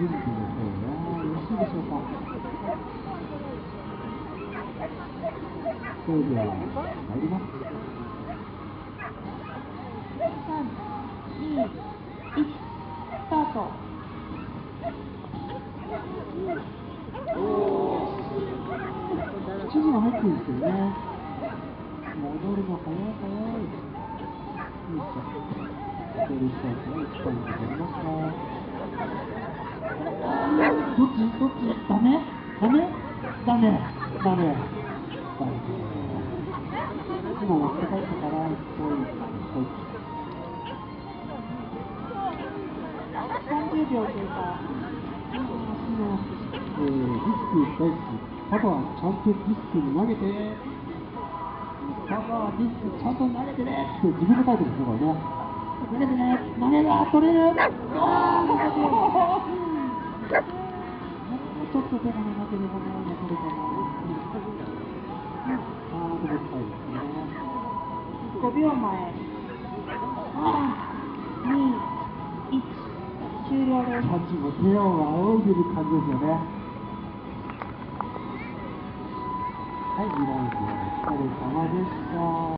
準備の方はよろしいでしょうか？それでは参ります三、二、一、スタート。指示が入ってるんですけどね。戻るの早い早い。よいしょ。一人スタートは1ポイント取りましたどっちどっちダメダメダメダメダメ今持って帰ったから1ポイント1ポイント三十秒経過。えー、ディスク大好き。パパはちゃんとディスクに投げて。パパはディスクちゃんと投げてねって自分で書いてるんですよ、これね。投げてね投げた取れるあーもうちょっと手がなければな、残るかな。あー、でも近いですね。五秒前。三、二、一、終了です。キャッチも手を仰いでる感じですよね。はい、2ラウンドお疲れ様でした。